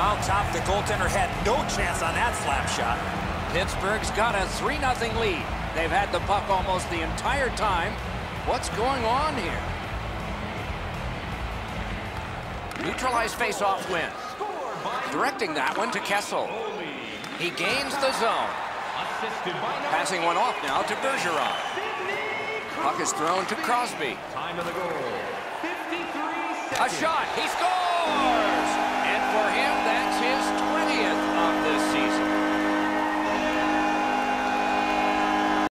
out top, the goaltender had no chance on that slap shot. Pittsburgh's got a 3-0 lead. They've had the puck almost the entire time. What's going on here? Neutralized faceoff win. Directing that one to Kessel. He gains the zone. Passing one off now to Bergeron. Puck is thrown to Crosby. Time of the goal. 53 A shot. He scores!